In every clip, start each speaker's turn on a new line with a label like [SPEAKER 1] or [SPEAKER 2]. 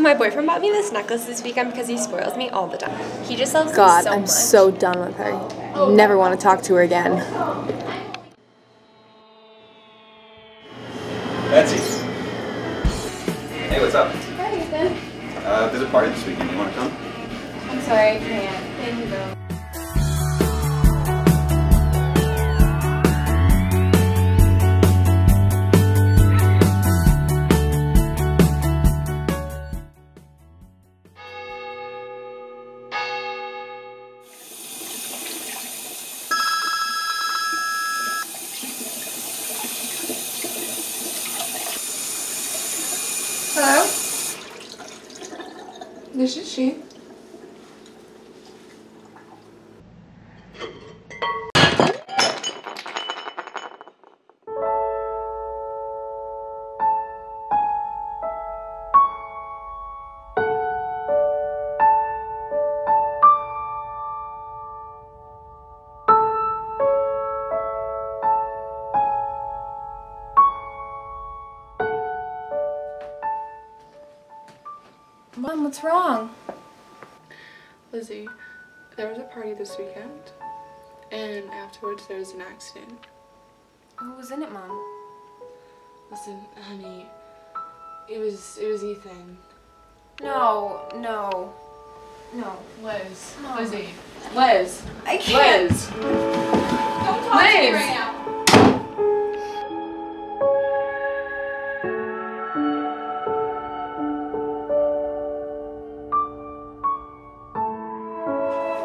[SPEAKER 1] my boyfriend bought me this necklace this weekend because he spoils me all the time. He just loves
[SPEAKER 2] God,
[SPEAKER 1] me so
[SPEAKER 2] I'm
[SPEAKER 1] much.
[SPEAKER 2] so done with her. Never want to talk to her again.
[SPEAKER 3] Betsy. Hey, what's up?
[SPEAKER 4] Hi, Ethan.
[SPEAKER 3] Uh, there's a party this weekend. You want to come?
[SPEAKER 4] I'm sorry, I can't. Thank you, though. Hello? This is she. Mom, what's wrong?
[SPEAKER 5] Lizzie, there was a party this weekend, and afterwards there was an accident.
[SPEAKER 4] Oh, Who was in it, Mom?
[SPEAKER 5] Listen, honey, it was it was Ethan.
[SPEAKER 4] No, no, no.
[SPEAKER 5] Liz. Lizzie, Liz,
[SPEAKER 4] I can't.
[SPEAKER 5] Liz.
[SPEAKER 4] Don't talk to me right now.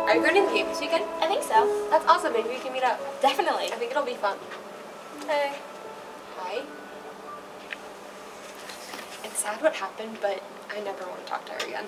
[SPEAKER 1] Are you going to the cave this weekend?
[SPEAKER 6] I think so.
[SPEAKER 1] That's awesome. Maybe we can meet up.
[SPEAKER 6] Definitely.
[SPEAKER 1] I think it'll be fun.
[SPEAKER 6] Hey.
[SPEAKER 1] Hi. It's sad what happened, but I never want to talk to her again.